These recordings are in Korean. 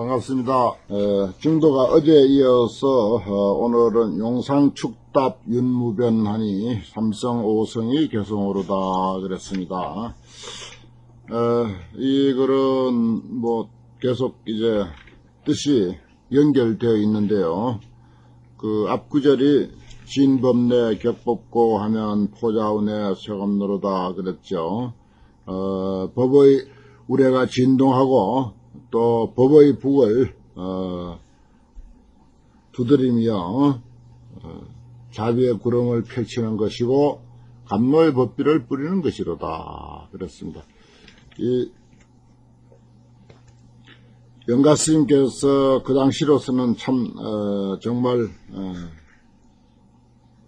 반갑습니다. 에, 중도가 어제에 이어서 어, 오늘은 용상 축답 윤무변하니 삼성 5성이 개성오르다 그랬습니다. 에, 이 글은 뭐 계속 이제 뜻이 연결되어 있는데요. 그 앞구절이 진법내 격법고 하면 포자운에 세감노르다 그랬죠. 어, 법의 우레가 진동하고 또 법의 북을 어, 두드리며 어, 자비의 구름을 펼치는 것이고 감로의 법비를 뿌리는 것이로다 그랬습니다. 이 영가 스님께서 그 당시로서는 참 어, 정말 어,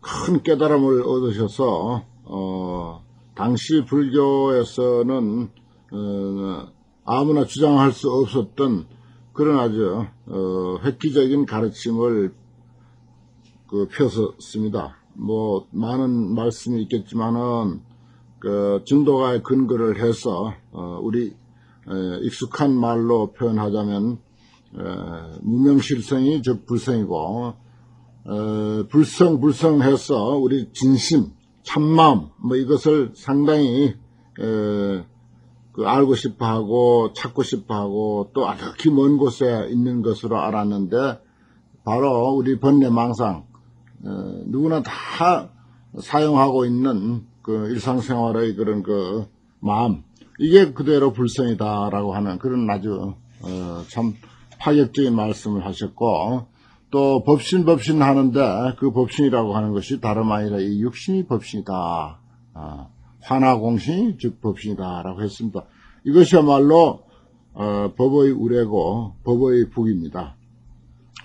큰 깨달음을 얻으셔서 어, 당시 불교에서는 어, 아무나 주장할 수 없었던 그런 아주 어, 획기적인 가르침을 그 펴섰습니다. 뭐 많은 말씀이 있겠지만은 그 증도가의 근거를 해서 어, 우리 에, 익숙한 말로 표현하자면 에, 무명실성이 즉 불성이고 에, 불성 불성해서 우리 진심 참마음 뭐 이것을 상당히 에, 그 알고 싶어 하고 찾고 싶어 하고 또 아득히 먼 곳에 있는 것으로 알았는데 바로 우리 번뇌망상 어, 누구나 다 사용하고 있는 그 일상생활의 그런 그 마음 이게 그대로 불성이다라고 하는 그런 아주 어, 참 파격적인 말씀을 하셨고 또 법신 법신 하는데 그 법신이라고 하는 것이 다름 아니라 이 육신이 법신이다. 어, 환화공신이 즉 법신이다라고 했습니다. 이것이야말로 어, 법의 우레고 법의 북입니다.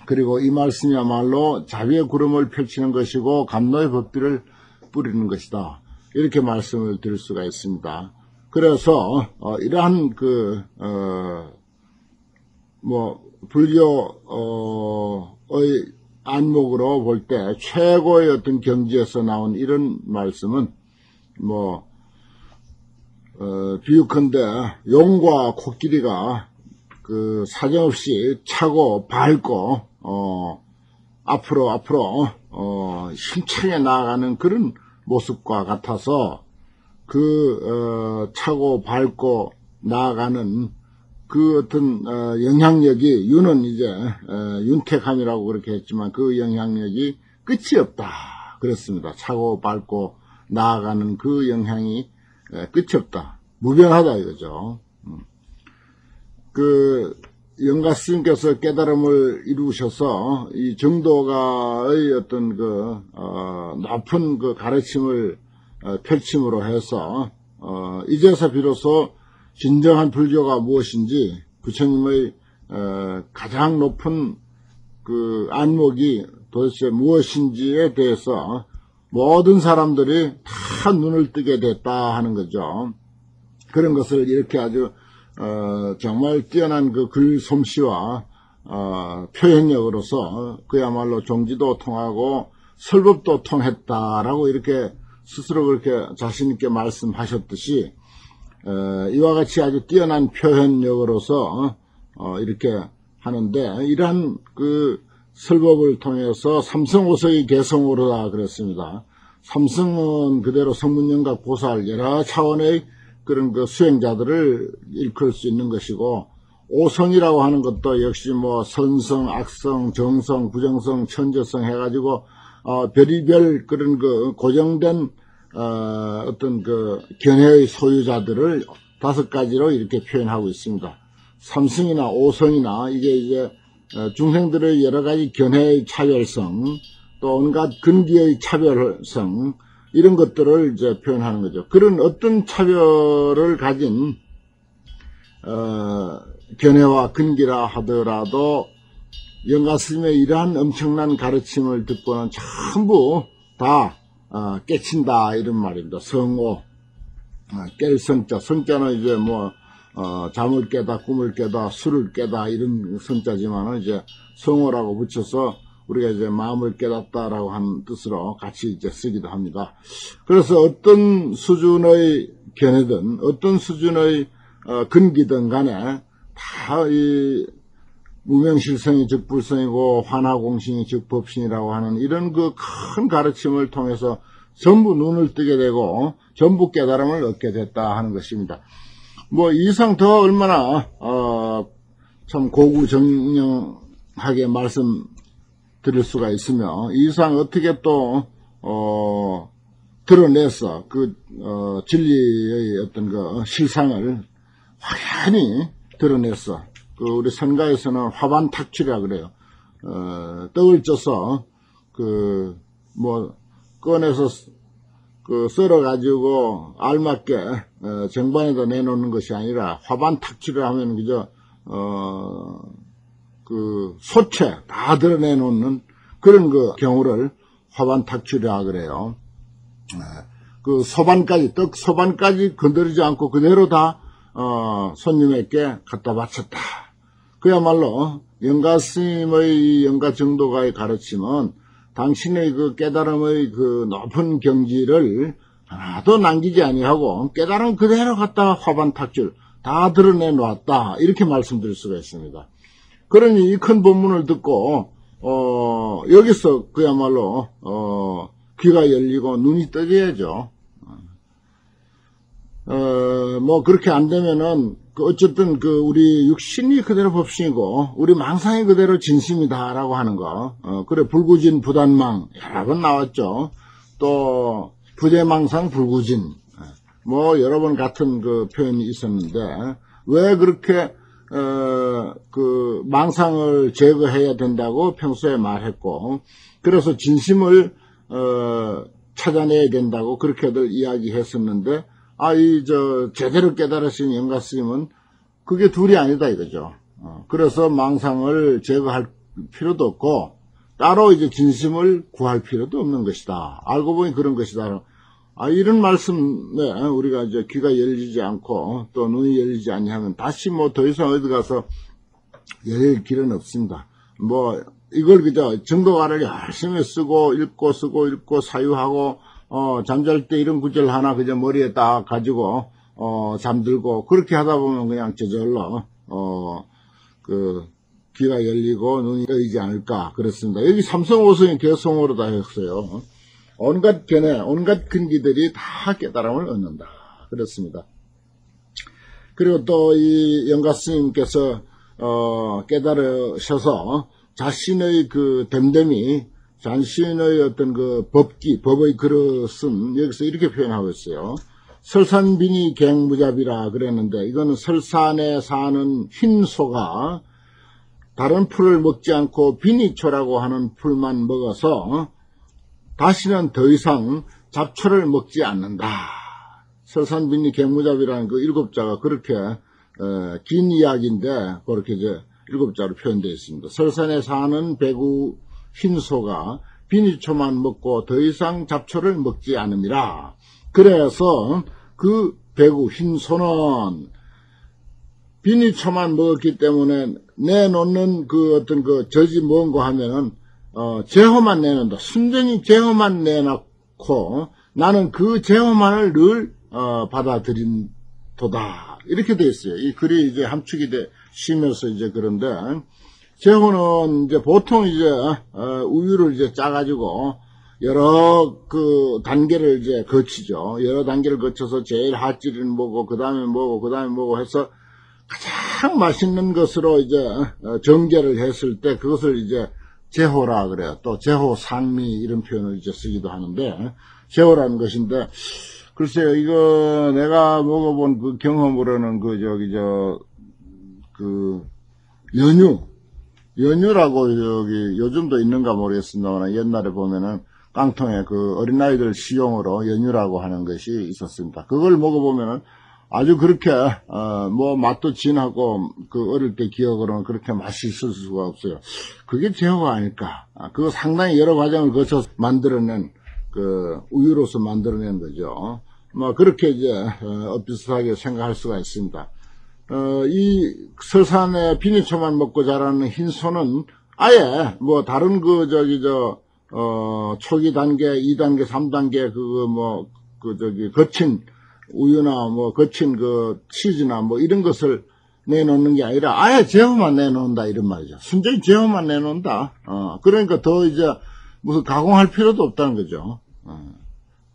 그리고 이 말씀이야말로 자비의 구름을 펼치는 것이고 감노의 법비를 뿌리는 것이다. 이렇게 말씀을 드릴 수가 있습니다. 그래서 어, 이러한 그 어, 뭐 불교의 안목으로 볼 때 최고의 어떤 경지에서 나온 이런 말씀은 뭐 어, 비유컨대 용과 코끼리가 그 사정없이 차고 밟고 어, 앞으로 앞으로 어, 힘차게 나아가는 그런 모습과 같아서 그 어, 차고 밟고 나아가는 그 어떤 어, 영향력이 윤은 이제 어, 윤택함이라고 그렇게 했지만 그 영향력이 끝이 없다 그렇습니다. 차고 밟고 나아가는 그 영향이 에, 끝이 없다. 무변하다 이거죠. 음. 그 영가 스님께서 깨달음을 이루셔서 이 정도가의 어떤 그 어, 높은 그 가르침을 어, 펼침으로 해서 어, 이제서 비로소 진정한 불교가 무엇인지 부처님의 어, 가장 높은 그 안목이 도대체 무엇인지에 대해서 모든 사람들이 다 눈을 뜨게 됐다 하는 거죠. 그런 것을 이렇게 아주 어, 정말 뛰어난 그 글 솜씨와 어, 표현력으로서 그야말로 종지도 통하고 설법도 통했다라고 이렇게 스스로 그렇게 자신 있게 말씀하셨듯이 어, 이와 같이 아주 뛰어난 표현력으로서 어, 이렇게 하는데 이러한 그 설법을 통해서 삼성오석이 개성으로다 그랬습니다. 삼성은 그대로 성문영각 보살 여러 차원의 그런 그 수행자들을 일컬 수 있는 것이고 오성이라고 하는 것도 역시 뭐 선성, 악성, 정성, 부정성, 천재성 해가지고 어, 별이별 그런 그 고정된 어, 어떤 그 견해의 소유자들을 다섯 가지로 이렇게 표현하고 있습니다. 삼성이나 오성이나 이게 이제 어, 중생들의 여러 가지 견해의 차별성, 또 온갖 근기의 차별성, 이런 것들을 이제 표현하는 거죠. 그런 어떤 차별을 가진, 어, 견해와 근기라 하더라도 영가 스님의 이러한 엄청난 가르침을 듣고는 전부 다 어, 깨친다 이런 말입니다. 성오 어, 깰 성자 성자는 이제 뭐 어, 잠을 깨다 꿈을 깨다 술을 깨다 이런 성자지만은 이제 성오라고 붙여서 우리가 이제 마음을 깨닫다라고 하는 뜻으로 같이 이제 쓰기도 합니다. 그래서 어떤 수준의 견해든 어떤 수준의 어, 근기든 간에 다이 무명실성이 즉 불성이고 환화공신이 즉 법신이라고 하는 이런 그 큰 가르침을 통해서 전부 눈을 뜨게 되고 전부 깨달음을 얻게 됐다 하는 것입니다. 뭐 이상 더 얼마나 어, 참 고구정령하게 말씀 드릴 수가 있으며 이상 어떻게 또 어, 드러내서 그 어, 진리의 어떤 그 실상을 확연히 드러냈어. 그 우리 선가에서는 화반 탁출이라 그래요. 어, 떡을 쪄서 그 뭐 꺼내서 그 썰어 가지고 알맞게 어, 정반에다 내놓는 것이 아니라 화반 탁출을 하면 그저 어 그 소체 다 드러내놓는 그런 그 경우를 화반 탁출이라 그래요. 네. 그 소반까지 떡 소반까지 건드리지 않고 그대로 다 어, 손님에게 갖다 바쳤다. 그야말로 영가 스님의 영가 정도가의 가르침은 당신의 그 깨달음의 그 높은 경지를 하나도 남기지 아니하고 깨달음 그대로 갖다 화반 탁줄 다 드러내 놓았다 이렇게 말씀드릴 수가 있습니다. 그러니 이 큰 본문을 듣고 어, 여기서 그야말로 어, 귀가 열리고 눈이 떠져야죠. 어, 뭐 그렇게 안 되면은 그 어쨌든 그 우리 육신이 그대로 법신이고 우리 망상이 그대로 진심이다라고 하는 거. 어, 그래 불구진 부단망 여러 번 나왔죠. 또 부재망상 불구진 뭐 여러 번 같은 그 표현이 있었는데 왜 그렇게 어, 그 망상을 제거해야 된다고 평소에 말했고 그래서 진심을 어, 찾아내야 된다고 그렇게들 이야기했었는데 아, 이, 저, 제대로 깨달으신 영가 스님은 그게 둘이 아니다 이거죠. 어, 그래서 망상을 제거할 필요도 없고, 따로 이제 진심을 구할 필요도 없는 것이다. 알고 보니 그런 것이다. 아, 이런 말씀에 우리가 이제 귀가 열리지 않고 또 눈이 열리지 아니하면 다시 뭐 더 이상 어디 가서 열릴 길은 없습니다. 뭐, 이걸 그저 정도가를 열심히 쓰고 읽고 쓰고 읽고 사유하고 어, 잠잘 때 이런 구절 하나 그저 머리에 딱 가지고, 어, 잠들고, 그렇게 하다 보면 그냥 저절로, 어, 그, 귀가 열리고 눈이 떠이지 않을까, 그렇습니다. 여기 삼성 오성이 개성으로 다 했어요. 온갖 견해, 온갖 근기들이 다 깨달음을 얻는다. 그렇습니다. 그리고 또 이 영가 스님께서, 어, 깨달으셔서 자신의 그 됨됨이 잔신의 어떤 그 법기, 법의 그릇은 여기서 이렇게 표현하고 있어요. 설산비니 갱무잡이라 그랬는데 이거는 설산에 사는 흰 소가 다른 풀을 먹지 않고 비니초라고 하는 풀만 먹어서 다시는 더 이상 잡초를 먹지 않는다. 설산비니 갱무잡이라는 그 일곱 자가 그렇게 어, 긴 이야기인데 그렇게 이제 일곱 자로 표현되어 있습니다. 설산에 사는 배구 흰 소가 비니초만 먹고 더 이상 잡초를 먹지 않음이라. 그래서 그 배구 흰 소는 비니초만 먹었기 때문에 내놓는 그 어떤 그 젖이 뭔가 하면은 어 제호만 내놓는다. 순전히 제호만 내놓고 나는 그 제호만을 늘 어, 받아들인 도다. 이렇게 돼 있어요. 이 글이 이제 함축이 돼 쉬면서 이제 그런데 제호는 이제 보통 이제 어, 우유를 이제 짜가지고 여러 그 단계를 이제 거치죠. 여러 단계를 거쳐서 제일 핫질은 뭐고 그 다음에 뭐고 그 다음에 뭐고 해서 가장 맛있는 것으로 이제 어, 정제를 했을 때 그것을 이제 제호라 그래요. 또 제호 상미 이런 표현을 이제 쓰기도 하는데 제호라는 것인데 글쎄요 이거 내가 먹어본 그 경험으로는 그 저기 저그 연유 연유라고 여기 요즘도 있는가 모르겠습니다만 옛날에 보면은 깡통에 그 어린아이들 시용으로 연유라고 하는 것이 있었습니다. 그걸 먹어보면은 아주 그렇게 어 뭐 맛도 진하고 그 어릴 때 기억으로는 그렇게 맛있을 수가 없어요. 그게 제호가 아닐까. 아, 그거 상당히 여러 과정을 거쳐서 만들어낸 그 우유로서 만들어낸 거죠. 뭐 그렇게 이제 어, 비슷하게 생각할 수가 있습니다. 어, 이 설산의 비니초만 먹고 자라는 흰소는 아예 뭐 다른 그 저기 저 어, 초기 단계, 2단계, 3단계 그거 뭐 그 저기 거친 우유나 뭐 거친 그 치즈나 뭐 이런 것을 내놓는 게 아니라 아예 제호만 내놓는다 이런 말이죠. 순전히 제호만 내놓는다. 어, 그러니까 더 이제 무슨 가공할 필요도 없다는 거죠. 어.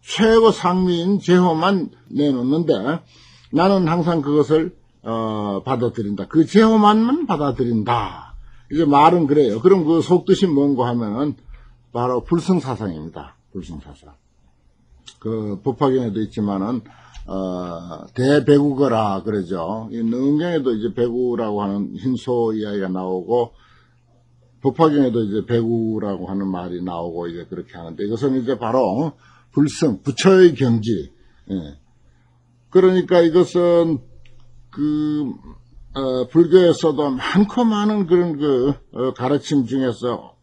최고 상미인 제호만 내놓는데 나는 항상 그것을 어, 받아들인다. 그 제호만만 받아들인다. 이제 말은 그래요. 그럼 그 속뜻이 뭔가 하면은 바로 불승사상입니다. 불승사상. 그 법화경에도 있지만은 어, 대배구거라 그러죠. 이 능경에도 이제 배구라고 하는 흰소 이야기가 나오고 법화경에도 이제 배구라고 하는 말이 나오고 이제 그렇게 하는데 이것은 이제 바로 불성 부처의 경지. 예. 그러니까 이것은 그 어, 불교에서도 많고 많은 그런 그 어, 가르침 중에서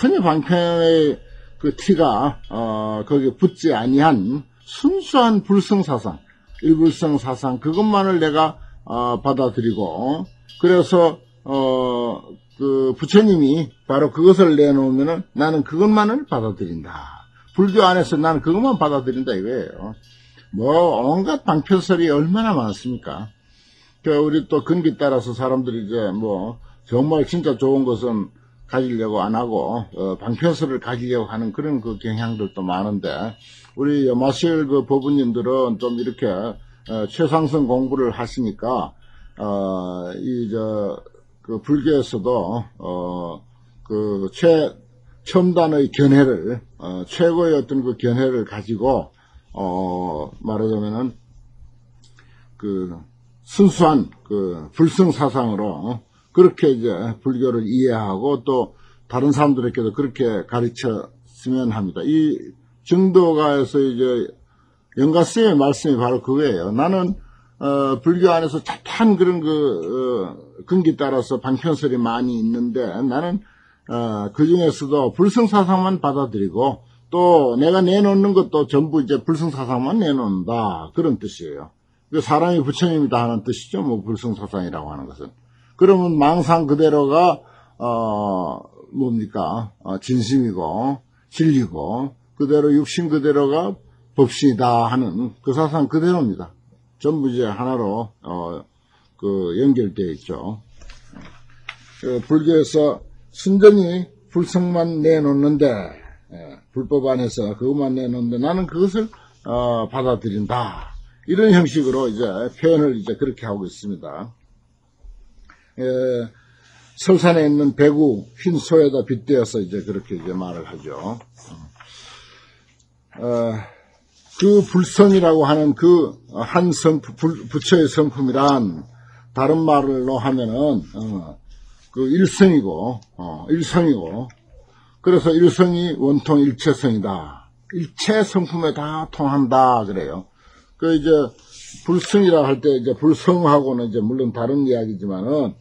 전혀 방편의 그 티가 어, 거기에 붙지 아니한 순수한 불성 사상, 일불성 사상 그것만을 내가 어, 받아들이고 그래서 어, 그 부처님이 바로 그것을 내놓으면은 나는 그것만을 받아들인다. 불교 안에서 나는 그것만 받아들인다 이거예요. 뭐 온갖 방편설이 얼마나 많습니까? 그 우리 또 근기 따라서 사람들이 이제 뭐 정말 진짜 좋은 것은 가지려고 안 하고 어, 방편설을 가지려고 하는 그런 그 경향들도 많은데 우리 마실 그 법부님들은 좀 이렇게 어, 최상승 공부를 하시니까 어, 이저 그 불교에서도 어그 최 첨단의 견해를 어, 최고의 어떤 그 견해를 가지고 어 말하자면은 그 순수한 그 불성 사상으로 그렇게 이제 불교를 이해하고 또 다른 사람들에게도 그렇게 가르쳤으면 합니다. 이 증도가에서 이제 영가스의 말씀이 바로 그거예요. 나는 어, 불교 안에서 자탄 그런 그 어, 근기 따라서 방편설이 많이 있는데 나는 어, 그 중에서도 불성사상만 받아들이고 또 내가 내놓는 것도 전부 이제 불성사상만 내놓는다 그런 뜻이에요. 그 사람이 부처님이다 하는 뜻이죠. 뭐 불성사상이라고 하는 것은. 그러면 망상 그대로가 어 뭡니까 어, 진심이고 진리고 그대로 육신 그대로가 법신이다 하는 그 사상 그대로입니다. 전부 이제 하나로 어, 그 연결되어 있죠. 그 불교에서 순전히 불성만 내놓는데 예, 불법 안에서 그것만 내놓는데 나는 그것을 어, 받아들인다. 이런 형식으로 이제 표현을 이제 그렇게 하고 있습니다. 예, 설산에 있는 배구 흰 소에다 빗대어서 이제 그렇게 이제 말을 하죠. 어, 그 불성이라고 하는 그 한 성품, 부처의 성품이란 다른 말로 하면은 어, 그 일성이고 어, 일성이고 그래서 일성이 원통 일체성이다. 일체 성품에 다 통한다 그래요. 그 이제 불성이라 할 때 이제 불성하고는 이제 물론 다른 이야기지만은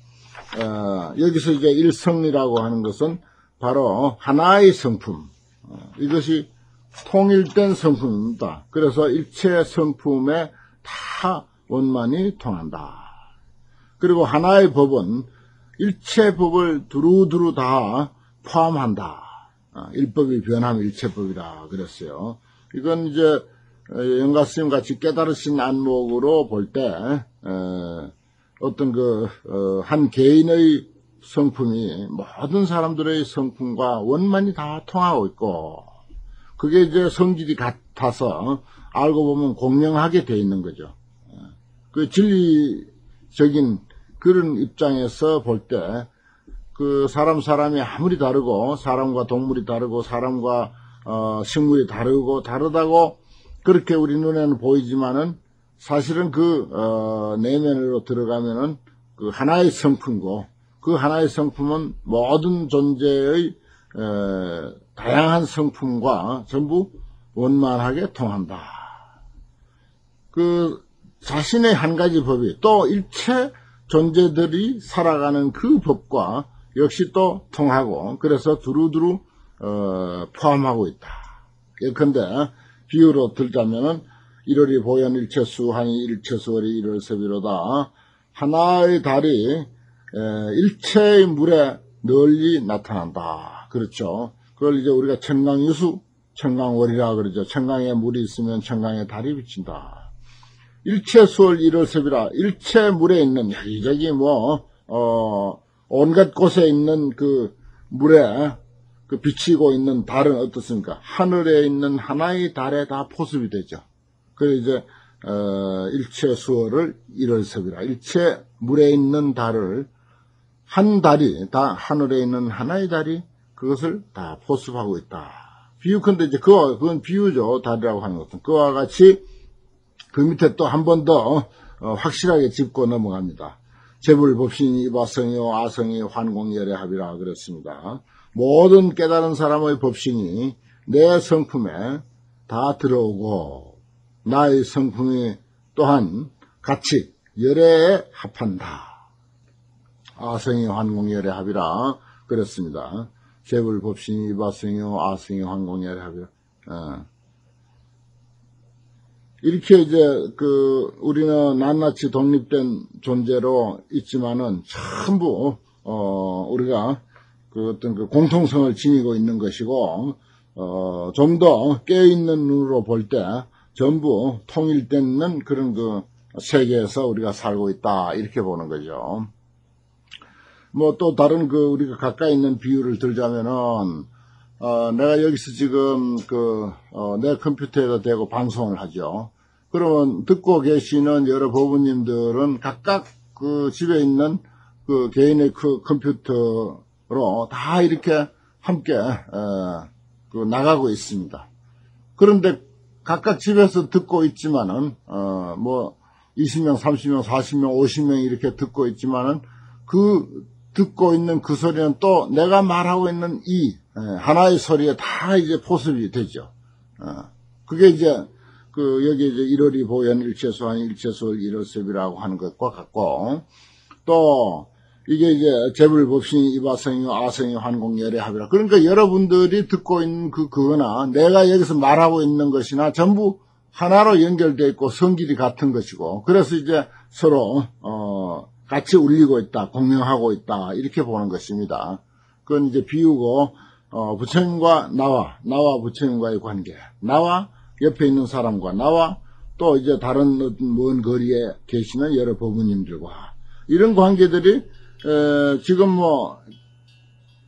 어, 여기서 이제 일성이라고 하는 것은 바로 하나의 성품 어, 이것이 통일된 성품입니다. 그래서 일체 성품에 다 원만이 통한다. 그리고 하나의 법은 일체 법을 두루두루 다 포함한다. 어, 일법이 변하면 일체법이다. 그랬어요. 이건 이제 영가 스님 같이 깨달으신 안목으로 볼 때 어떤 그한 어, 개인의 성품이 모든 사람들의 성품과 원만히 다 통하고 있고 그게 이제 성질이 같아서 알고 보면 공명하게 돼 있는 거죠. 그 진리적인 그런 입장에서 볼 때 그 사람 사람이 아무리 다르고 사람과 동물이 다르고 사람과 어, 식물이 다르고 다르다고 그렇게 우리 눈에는 보이지만은 사실은 그 어, 내면으로 들어가면은 그 하나의 성품고 그 하나의 성품은 모든 존재의 에, 다양한 성품과 전부 원만하게 통한다. 그 자신의 한 가지 법이 또 일체 존재들이 살아가는 그 법과 역시 또 통하고 그래서 두루두루 어, 포함하고 있다. 예컨대 비유로 들자면은 1월이 보현 일체수 하니 일체수월이 1월 세비로다. 하나의 달이 에, 일체의 물에 널리 나타난다. 그렇죠. 그걸 이제 우리가 청강유수, 청강월이라 그러죠. 청강에 물이 있으면 청강에 달이 비친다. 일체 수월 일월섭이라 일체 물에 있는 여기저기 뭐 어, 온갖 곳에 있는 그 물에 그 비치고 있는 달은 어떻습니까? 하늘에 있는 하나의 달에 다 포습이 되죠. 그 이제 어, 일체 수월을 일월섭이라 일체 물에 있는 달을 한 달이 다 하늘에 있는 하나의 달이 그것을 다 포습하고 있다. 비유컨대 이제 그와 그건 비유죠 달이라고 하는 것은 그와 같이 그 밑에 또 한 번더 어, 확실하게 짚고 넘어갑니다. 재불 법신이 이바성이요 아성이 환공열애합이라 그랬습니다. 모든 깨달은 사람의 법신이 내 성품에 다 들어오고 나의 성품이 또한 같이 열애에 합한다. 아성이 환공열애 합이라 그랬습니다. 재불 법신이 이바성이요 아성이 환공열애 합이라. 어. 이렇게 이제 그 우리는 낱낱이 독립된 존재로 있지만은 전부 어 우리가 그 어떤 그 공통성을 지니고 있는 것이고 어 좀 더 깨어 있는 눈으로 볼 때 전부 통일되는 그런 그 세계에서 우리가 살고 있다 이렇게 보는 거죠. 뭐 또 다른 그 우리가 가까이 있는 비유를 들자면은 어 내가 여기서 지금 그내 컴퓨터에다 대고 방송을 하죠. 그러면 듣고 계시는 여러 부부님들은 각각 그 집에 있는 그 개인의 그 컴퓨터로 다 이렇게 함께 어, 그 나가고 있습니다. 그런데 각각 집에서 듣고 있지만은 어 뭐 20명, 30명, 40명, 50명 이렇게 듣고 있지만은 그 듣고 있는 그 소리는 또 내가 말하고 있는 이 하나의 소리에 다 이제 포섭이 되죠. 어, 그게 이제 그 여기 이제 1월이 보현 일체수한 일체수월 일월섭이라고 하는 것과 같고 또 이게 이제 재불법신이 이바성이 아성이 환공열애 합이라 그러니까 여러분들이 듣고 있는 그 그거나 내가 여기서 말하고 있는 것이나 전부 하나로 연결되어 있고 성질이 같은 것이고 그래서 이제 서로 어 같이 울리고 있다 공명하고 있다 이렇게 보는 것입니다. 그건 이제 비우고 어 부처님과 나와 나와 부처님과의 관계 나와 옆에 있는 사람과 나와 또 이제 다른 먼 거리에 계시는 여러 부모님들과 이런 관계들이 에, 지금 뭐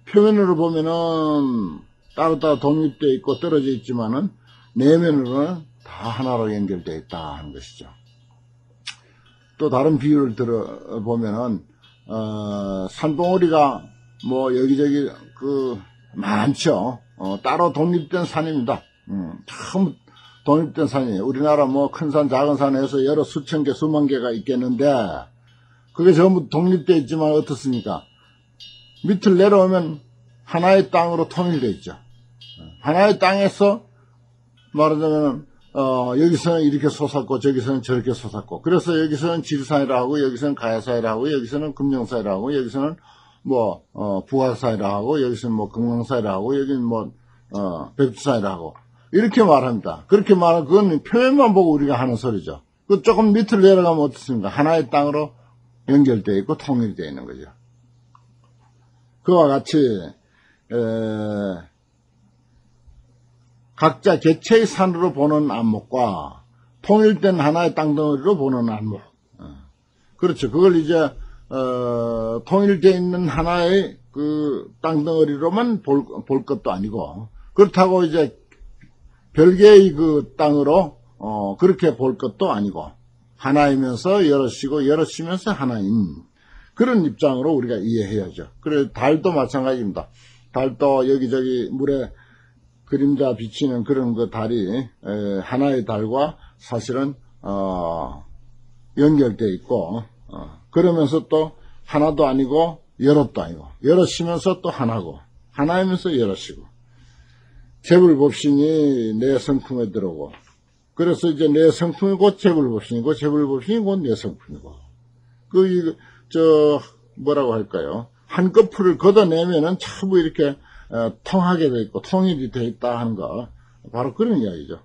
표면으로 보면은 따로따로 독립되어 있고 떨어져 있지만은 내면으로는 다 하나로 연결되어 있다 하는 것이죠. 또 다른 비유를 들어 보면은 어, 산봉우리가 뭐 여기저기 그 많죠. 어, 따로 독립된 산입니다. 음, 참 독립된 산이에요. 우리나라 뭐 큰 산, 작은 산에서 여러 수천 개, 수만 개가 있겠는데 그게 전부 독립되어 있지만 어떻습니까? 밑을 내려오면 하나의 땅으로 통일되어 있죠. 하나의 땅에서 말하자면 어, 여기서는 이렇게 솟았고 저기서는 저렇게 솟았고 그래서 여기서는 지리산이라 하고 여기서는 가야사이라 하고 여기서는 금령사이라 하고 여기서는 뭐 어, 부가사이라 하고 여기서는 뭐 금강사이라 하고 여기는 뭐 어, 백두사이라 하고 이렇게 말합니다. 그렇게 말하면 그건 표현만 보고 우리가 하는 소리죠. 그 조금 밑으로 내려가면 어떻습니까? 하나의 땅으로 연결되어 있고 통일되어 있는 거죠. 그와 같이 에, 각자 개체의 산으로 보는 안목과 통일된 하나의 땅덩어리로 보는 안목. 어. 그렇죠. 그걸 이제 어, 통일되어 있는 하나의 그 땅덩어리로만 볼, 볼 것도 아니고 그렇다고 이제 별개의 그 땅으로 어, 그렇게 볼 것도 아니고 하나이면서 여럿이고 여럿이면서 하나인 그런 입장으로 우리가 이해해야죠. 그래 달도 마찬가지입니다. 달도 여기저기 물에 그림자 비치는 그런 그 달이 에, 하나의 달과 사실은 어, 연결돼 있고 어, 그러면서 또 하나도 아니고 여럿도 아니고 여럿이면서 또 하나고 하나이면서 여럿이고 재불 법신이 내 성품에 들어오고 그래서 이제 내 성품이 곧 재불법신이고 재불법신이 곧 내 성품이고 그 저 뭐라고 할까요? 한꺼풀을 걷어내면은 전부 이렇게 어, 통하게 돼 있고 통일이 돼 있다 하는 거 바로 그런 이야기죠.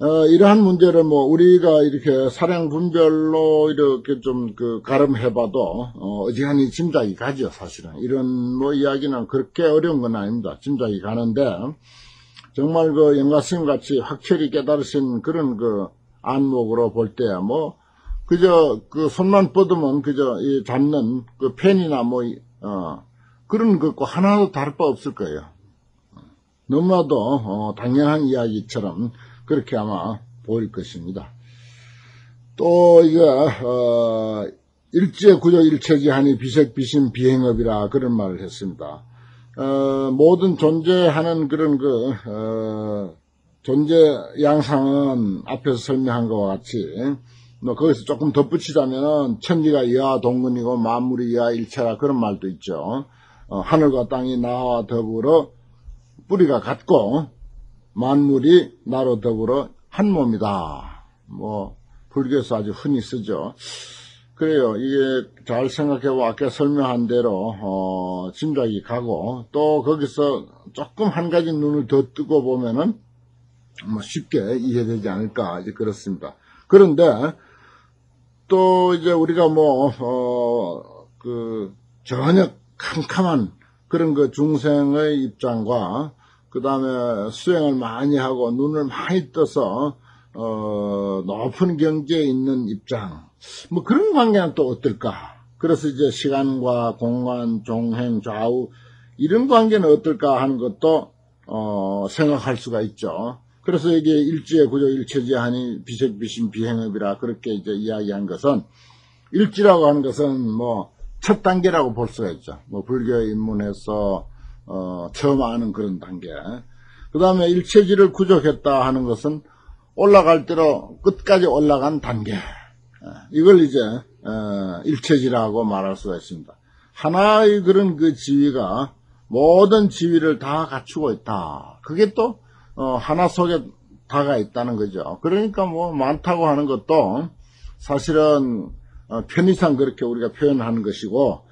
어, 이러한 문제를 뭐 우리가 이렇게 사량 분별로 이렇게 좀 그 가름해봐도 어, 어지간히 짐작이 가죠 사실은 이런 뭐 이야기는 그렇게 어려운 건 아닙니다 짐작이 가는데 정말 그 영가스님 같이 확실히 깨달으신 그런 그 안목으로 볼 때, 뭐, 그저, 그 손만 뻗으면 그저, 이 잡는 그 펜이나 뭐, 어, 그런 것과 하나도 다를 바 없을 거예요. 너무나도, 어, 당연한 이야기처럼 그렇게 아마 보일 것입니다. 또, 이거, 어, 일제 구조 일체지하니 비색 비신 비행업이라 그런 말을 했습니다. 어, 모든 존재하는 그런 그, 어, 존재 양상은 앞에서 설명한 것과 같이, 뭐, 거기서 조금 덧붙이자면, 천지가 이하 동근이고 만물이 이하 일체라 그런 말도 있죠. 어, 하늘과 땅이 나와 더불어 뿌리가 같고, 만물이 나로 더불어 한 몸이다. 뭐, 불교에서 아주 흔히 쓰죠. 그래요. 이게 잘 생각해보면 아까 설명한 대로 어, 짐작이 가고 또 거기서 조금 한 가지 눈을 더 뜨고 보면은 뭐 쉽게 이해되지 않을까 이제 그렇습니다. 그런데 또 이제 우리가 뭐어그 전혀 캄캄한 그런 그 중생의 입장과 그 다음에 수행을 많이 하고 눈을 많이 떠서 어 높은 경지에 있는 입장 뭐 그런 관계는 또 어떨까? 그래서 이제 시간과 공간, 종행, 좌우 이런 관계는 어떨까 하는 것도 어, 생각할 수가 있죠. 그래서 이게 일지의 구조 일체지하니 비색비신 비행업이라 그렇게 이제 이야기한 것은 일지라고 하는 것은 뭐 첫 단계라고 볼 수가 있죠. 뭐 불교에 입문해서 어, 처음 아는 그런 단계. 그 다음에 일체지를 구족했다 하는 것은 올라갈 대로 끝까지 올라간 단계. 이걸 이제 어, 일체지라고 말할 수가 있습니다. 하나의 그런 그 지위가 모든 지위를 다 갖추고 있다. 그게 또 어, 하나 속에 다가 있다는 거죠. 그러니까 뭐 많다고 하는 것도 사실은 어, 편의상 그렇게 우리가 표현하는 것이고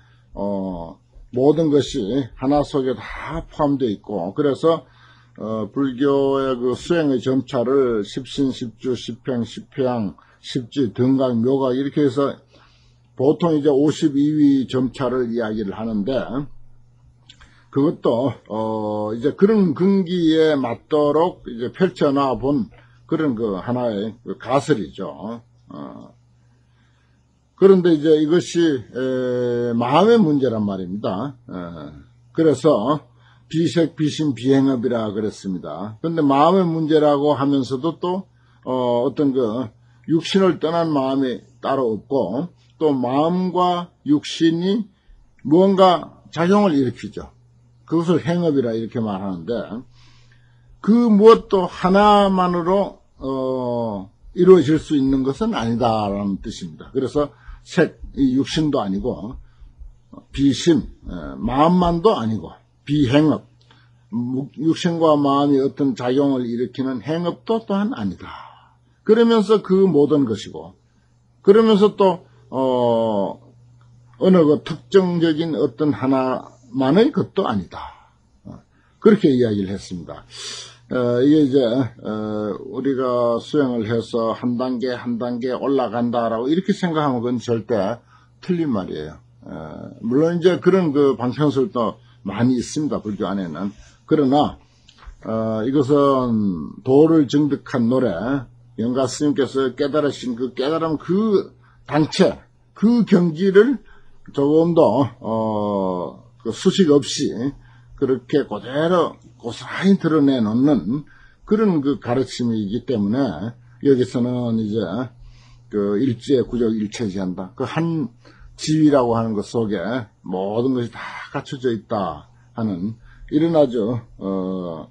모든 것이 하나 속에 다 포함되어 있고 그래서 불교의 그 수행의 점차를 십신, 십주, 십행, 십회양 십지, 등각, 묘각 이렇게 해서 보통 이제 52위 점차를 이야기를 하는데 그것도 어 이제 그런 근기에 맞도록 이제 펼쳐놔 본 그런 그 하나의 그 가설이죠. 어. 그런데 이제 이것이 에, 마음의 문제란 말입니다. 에, 그래서 비색 비신 비행업이라 그랬습니다. 그런데 마음의 문제라고 하면서도 또 어, 어떤 그 육신을 떠난 마음이 따로 없고 또 마음과 육신이 무언가 작용을 일으키죠. 그것을 행업이라 이렇게 말하는데 그 무엇도 하나만으로 어, 이루어질 수 있는 것은 아니다라는 뜻입니다. 그래서 색, 육신도 아니고 비심, 마음만도 아니고 비행업, 육신과 마음이 어떤 작용을 일으키는 행업도 또한 아니다. 그러면서 그 모든 것이고, 그러면서 또, 어, 어느 그 특정적인 어떤 하나만의 것도 아니다. 어, 그렇게 이야기를 했습니다. 어, 이게 이제, 어, 우리가 수행을 해서 한 단계 한 단계 올라간다라고 이렇게 생각하면 그건 절대 틀린 말이에요. 어, 물론 이제 그런 그 방편설도 많이 있습니다. 불교 안에는. 그러나, 어, 이것은 도를 증득한 노래, 영가 스님께서 깨달으신 그 깨달음 그 단체, 그 경지를 조금 더, 어, 그 수식 없이 그렇게 그대로 고스란히 드러내 놓는 그런 그 가르침이기 때문에 여기서는 이제 그 일제 구적 일체지한다. 그한 지위라고 하는 것 속에 모든 것이 다 갖춰져 있다 하는 이런 아주, 어,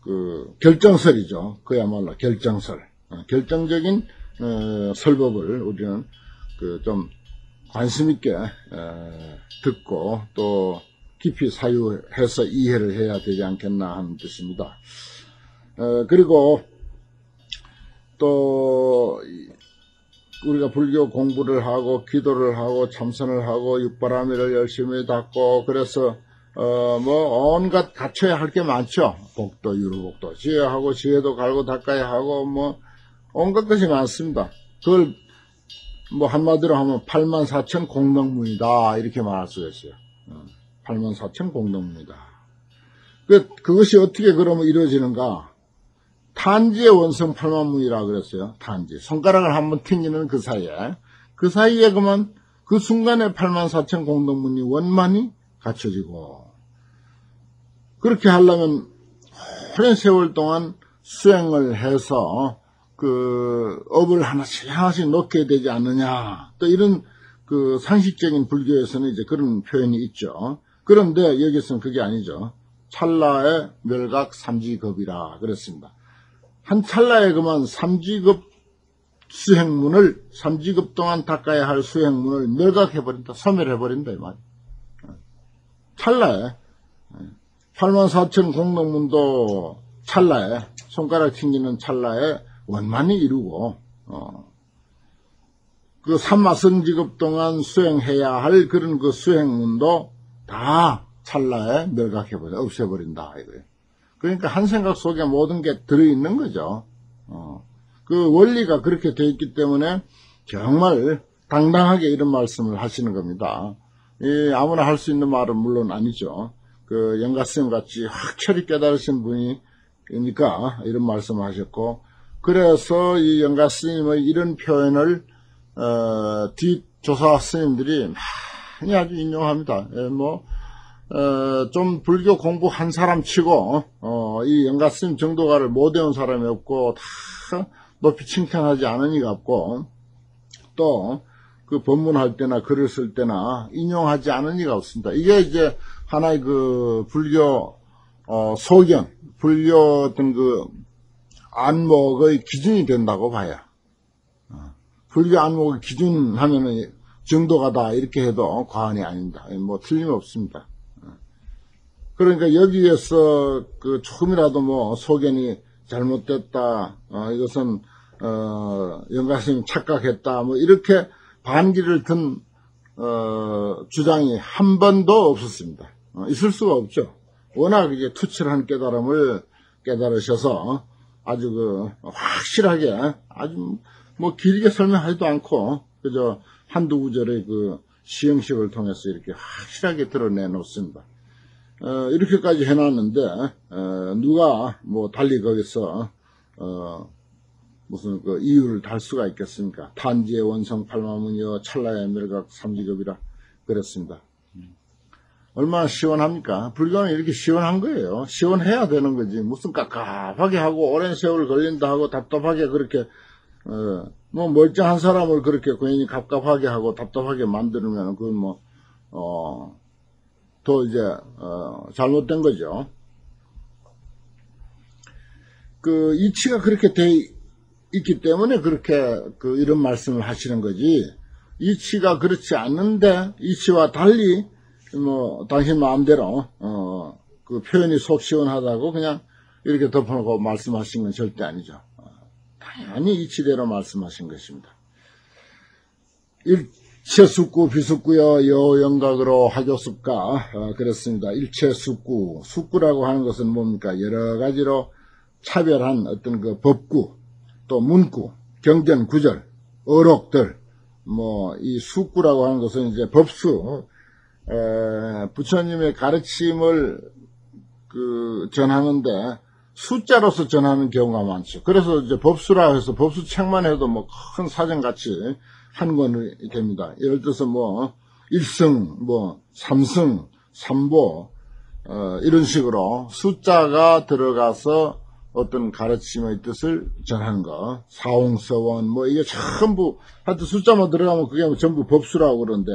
그 결정설이죠. 그야말로 결정설. 어, 결정적인 어, 설법을 우리는 그 좀 관심 있게 어, 듣고 또 깊이 사유해서 이해를 해야 되지 않겠나 하는 뜻입니다. 그리고 또 우리가 불교 공부를 하고 기도를 하고 참선을 하고 육바라밀을 열심히 닦고 그래서 어 뭐 온갖 갖춰야 할 게 많죠. 복도 유로복도 지혜하고 지혜도 갈고 닦아야 하고 뭐 온갖 것이 많습니다. 그걸 뭐 한마디로 하면 8만 4천 공덕문이다 이렇게 말할 수가 있어요. 8만 어, 4천 공덕문이다. 그, 그것이 어떻게 그러면 이루어지는가? 탄지의 원성 팔만문이라 그랬어요. 탄지. 손가락을 한번 튕기는 그 사이에. 그 사이에 그만 그 순간에 8만 4천 공동문이 원만히 갖춰지고. 그렇게 하려면 오랜 세월 동안 수행을 해서 그 업을 하나씩 하나씩 놓게 되지 않느냐. 또 이런 그 상식적인 불교에서는 이제 그런 표현이 있죠. 그런데 여기서는 그게 아니죠. 찰나의 멸각 삼지급이라 그랬습니다. 한 찰나에 그만 삼지급 수행문을 삼지급 동안 닦아야 할 수행문을 멸각해버린다, 소멸해버린다 이 말. 찰나에 8만 4천 공동문도 찰나에 손가락 튕기는 찰나에 원만히 이루고 어, 그 삼마성직업 동안 수행해야 할 그런 그 수행문도 다 찰나에 멸각해버려 없애버린다 이거예요. 그러니까 한 생각 속에 모든 게 들어있는 거죠. 어, 그 원리가 그렇게 되어 있기 때문에 정말 당당하게 이런 말씀을 하시는 겁니다. 이 아무나 할 수 있는 말은 물론 아니죠. 그 영가스님 같이 확철히 깨달으신 분이니까 이런 말씀을 하셨고 그래서 이 영가 스님의 이런 표현을 어, 뒷조사 스님들이 많이 아주 인용합니다. 예, 뭐, 어, 좀 불교 공부 한 사람 치고, 어, 이 영가 스님 정도가를 못 외운 사람이 없고, 다 높이 칭찬하지 않으니가 없고, 또, 그 법문할 때나 글을 쓸 때나 인용하지 않으니가 없습니다. 이게 이제 하나의 그 불교, 어, 소견, 불교 어떤 그 안목의 기준이 된다고 봐요. 어, 불교 안목의 기준 하면은 정도가 다 이렇게 해도 과언이 아닙니다. 뭐 틀림없습니다. 어, 그러니까 여기에서 그 조금이라도 뭐 소견이 잘못됐다, 어, 이것은 어, 영가스님 착각했다, 뭐 이렇게 반기를 든 어, 주장이 한 번도 없었습니다. 어, 있을 수가 없죠. 워낙 이제 투철한 깨달음을 깨달으셔서 아주 그 확실하게 아주 뭐 길게 설명하지도 않고 그저 한두 구절의 그 시형식을 통해서 이렇게 확실하게 드러내 놓습니다. 어, 이렇게까지 해놨는데 어, 누가 뭐 달리 거기서 어, 무슨 그 이유를 달 수가 있겠습니까? 탄지의 원성 팔마문이여 찰나의 멸각 삼지급이라 그랬습니다. 얼마나 시원합니까? 불교는 이렇게 시원한 거예요. 시원해야 되는 거지. 무슨 깝깝하게 하고 오랜 세월 걸린다 하고 답답하게 그렇게 어, 뭐 멀쩡한 사람을 그렇게 괜히 갑갑하게 하고 답답하게 만들면 그건 뭐 어, 더 이제 어, 잘못된 거죠. 그 이치가 그렇게 돼 있기 때문에 그렇게 그 이런 말씀을 하시는 거지. 이치가 그렇지 않는데 이치와 달리 뭐 당신 마음대로 어, 그 표현이 속 시원하다고 그냥 이렇게 덮어놓고 말씀하신 건 절대 아니죠. 어, 당연히 이치대로 말씀하신 것입니다. 일 체숙구 비숙구여 여영각으로 하교숙가 어, 그렇습니다. 일체숙구 숙구라고 하는 것은 뭡니까 여러 가지로 차별한 어떤 그 법구 또 문구 경전 구절 어록들 뭐 이 숙구라고 하는 것은 이제 법수 에, 부처님의 가르침을 그 전하는데 숫자로서 전하는 경우가 많죠. 그래서 이제 법수라 해서 법수 책만 해도 뭐 큰 사전 같이 한 권이 됩니다. 예를 들어서 뭐 1승, 뭐 3승, 3보 어, 이런 식으로 숫자가 들어가서 어떤 가르침의 뜻을 전하는 거, 사홍서원, 뭐 이게 전부 하여튼 숫자만 들어가면 그게 전부 법수라고 그러는데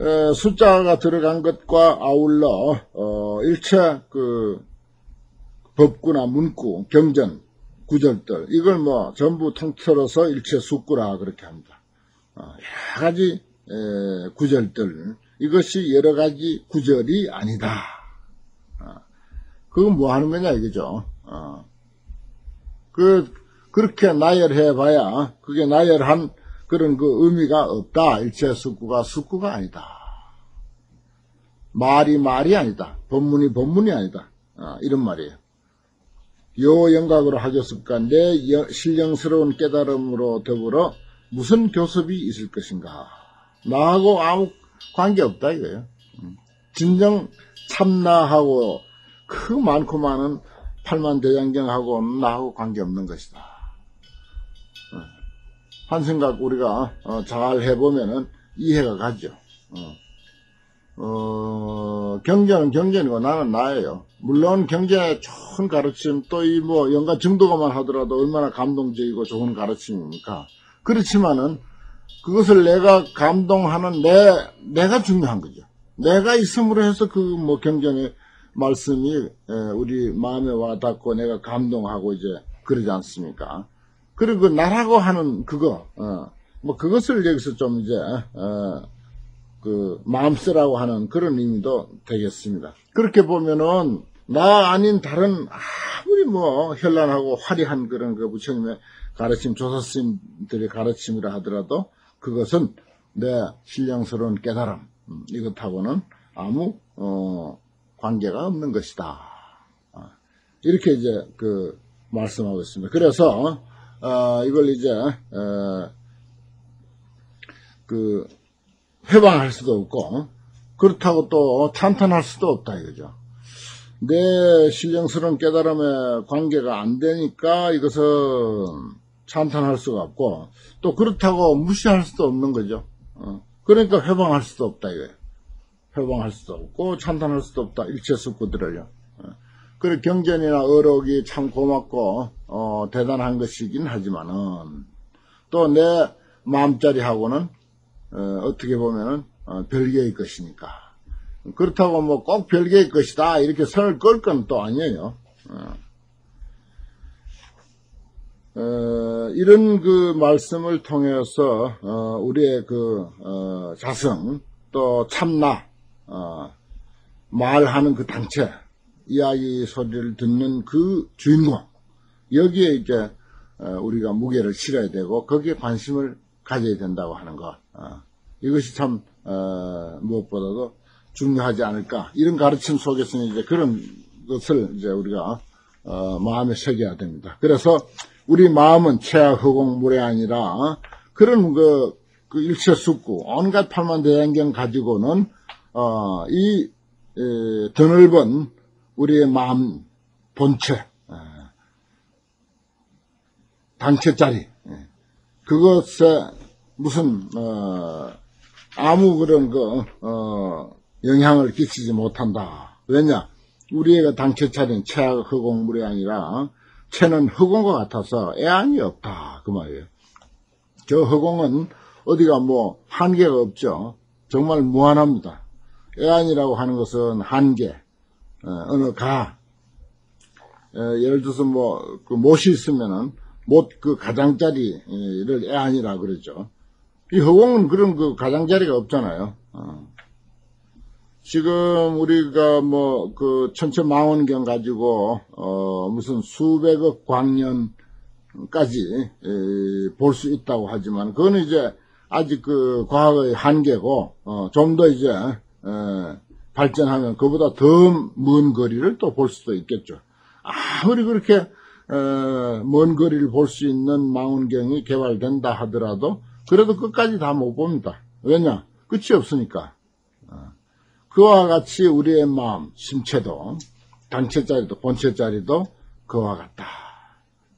에, 숫자가 들어간 것과 아울러 어, 일체 그 법구나 문구, 경전, 구절들 이걸 뭐 전부 통틀어서 일체 숙구라 그렇게 합니다. 어, 여러 가지 에, 구절들 이것이 여러 가지 구절이 아니다. 어, 그건 뭐 하는 거냐 이거죠. 어, 그 그렇게 나열해봐야 그게 나열한 그런 그 의미가 없다. 일체 숙구가 숙구가 아니다. 말이 말이 아니다. 법문이 법문이 아니다. 아, 이런 말이에요. 요 영각으로 하겠을까? 내 신령스러운 깨달음으로 더불어 무슨 교섭이 있을 것인가? 나하고 아무 관계 없다 이거예요. 음. 진정 참나하고 그 많고 많은 팔만 대장경하고 나하고 관계없는 것이다. 어. 한 생각 우리가 어, 잘 해보면 은 이해가 가죠. 어, 어, 경제는 경제이고 나는 나예요. 물론 경제의 좋은 가르침 또 이 뭐 연가 정도가만 하더라도 얼마나 감동적이고 좋은 가르침입니까? 그렇지만은 그것을 내가 감동하는 내 내가 중요한 거죠. 내가 있음으로 해서 그 뭐 경전의 말씀이 우리 마음에 와닿고 내가 감동하고 이제 그러지 않습니까? 그리고 나라고 하는 그거 어, 뭐 그것을 여기서 좀 이제 어, 그 마음 쓰라고 하는 그런 의미도 되겠습니다. 그렇게 보면은 나 아닌 다른 아무리 뭐 현란하고 화려한 그런 그 부처님의 가르침 조사스님들의 가르침이라 하더라도 그것은 내 신령스러운 깨달음 음, 이것하고는 아무 어, 관계가 없는 것이다. 아, 이렇게 이제 그 말씀하고 있습니다. 그래서 어, 이걸 이제 어, 그 회방할 수도 없고 그렇다고 또 찬탄할 수도 없다 이거죠. 내 신령스러운 깨달음에 관계가 안 되니까 이것은 찬탄할 수가 없고 또 그렇다고 무시할 수도 없는 거죠. 어. 그러니까 회방할 수도 없다 이거예요. 회방할 수도 없고 찬탄할 수도 없다. 일체 숙구들을요. 어. 그래 경전이나 어록이 참 고맙고 어, 대단한 것이긴 하지만은 또 내 마음자리하고는 어, 떻게 보면은 어, 별개의 것이니까 그렇다고 뭐 꼭 별개의 것이다 이렇게 선을 끌 건 또 아니에요. 어. 어, 이런 그 말씀을 통해서 어, 우리의 그 어, 자성 또 참나 어, 말하는 그 당체 이야기 소리를 듣는 그 주인공 여기에 이제 어, 우리가 무게를 실어야 되고 거기에 관심을 가져야 된다고 하는 것 어, 이것이 참 무엇보다도 중요하지 않을까 이런 가르침 속에서는 이제 그런 것을 이제 우리가 마음에 새겨야 됩니다. 그래서 우리 마음은 최악 허공 물이 아니라 그런 그, 그 일체 숙구 온갖 팔만 대행경 가지고는 어, 이 에, 드넓은 우리의 마음 본체 에, 당체짜리 에, 그것에 무슨 어, 아무 그런 그 어, 영향을 끼치지 못한다. 왜냐? 우리의 당체차린 최악 허공물이 아니라 채는 허공과 같아서 애안이 없다. 그 말이에요. 저 허공은 어디가 뭐 한계가 없죠. 정말 무한합니다. 애안이라고 하는 것은 한계, 어, 느 가, 어, 예를 들어서 뭐, 그 못이 있으면은, 못 그 가장자리를 애안이라 그러죠. 이 허공은 그런 그 가장자리가 없잖아요. 어. 지금 우리가 뭐 그 천체 망원경 가지고 어 무슨 수백억 광년까지 볼 수 있다고 하지만 그거는 이제 아직 그 과학의 한계고 어 좀 더 이제 에, 발전하면 그보다 더 먼 거리를 또 볼 수도 있겠죠. 아무리 그렇게 에, 먼 거리를 볼 수 있는 망원경이 개발된다 하더라도 그래도 끝까지 다 못 봅니다. 왜냐? 끝이 없으니까. 그와 같이 우리의 마음, 심체도, 단체짜리도, 본체짜리도 그와 같다.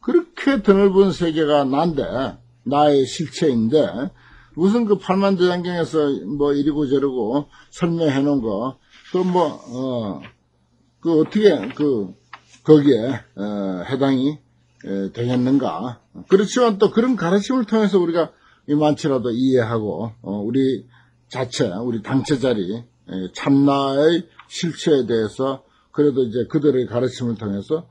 그렇게 드넓은 세계가 난데, 나의 실체인데, 무슨 그 팔만대장경에서 뭐 이리고 저리고 설명해 놓은 거, 그 뭐, 어, 그 어떻게 그, 거기에, 어, 해당이 에, 되겠는가. 그렇지만 또 그런 가르침을 통해서 우리가 이만치라도 이해하고, 어, 우리 자체, 우리 당체 자리, 예, 참나의 실체에 대해서 그래도 이제 그들의 가르침을 통해서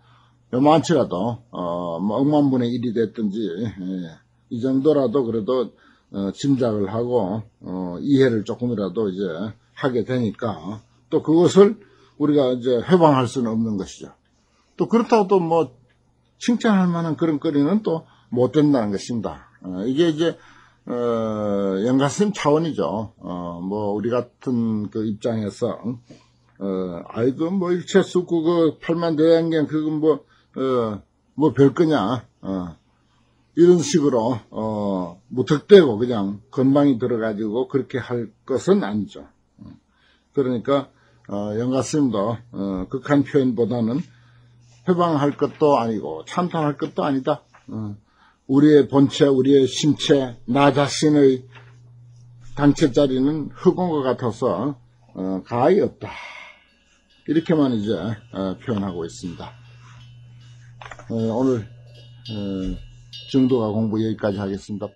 요만치라도 어, 뭐 억만분의 일이 됐든지 예, 이 정도라도 그래도 어, 짐작을 하고 어, 이해를 조금이라도 이제 하게 되니까 또 그것을 우리가 이제 해방할 수는 없는 것이죠. 또 그렇다고 또 뭐 칭찬할 만한 그런 거리는 또 못 된다는 것입니다. 어, 이게 이제 어, 연가스님 차원이죠. 어, 뭐, 우리 같은 그 입장에서, 어, 아이고, 뭐, 일체 숙구, 그, 팔만 대양경, 그거 뭐, 어, 뭐, 별 거냐, 어, 이런 식으로, 어, 무턱대고 그냥 건방이 들어가지고 그렇게 할 것은 아니죠. 그러니까, 어, 영가스님도, 어, 극한 표현보다는 해방할 것도 아니고 참탄할 것도 아니다. 어, 우리의 본체, 우리의 신체, 나 자신의 당체 자리는 흑온 것 같아서 어, 가히 없다. 이렇게만 이제 어, 표현하고 있습니다. 어, 오늘 어, 정도가 공부 여기까지 하겠습니다.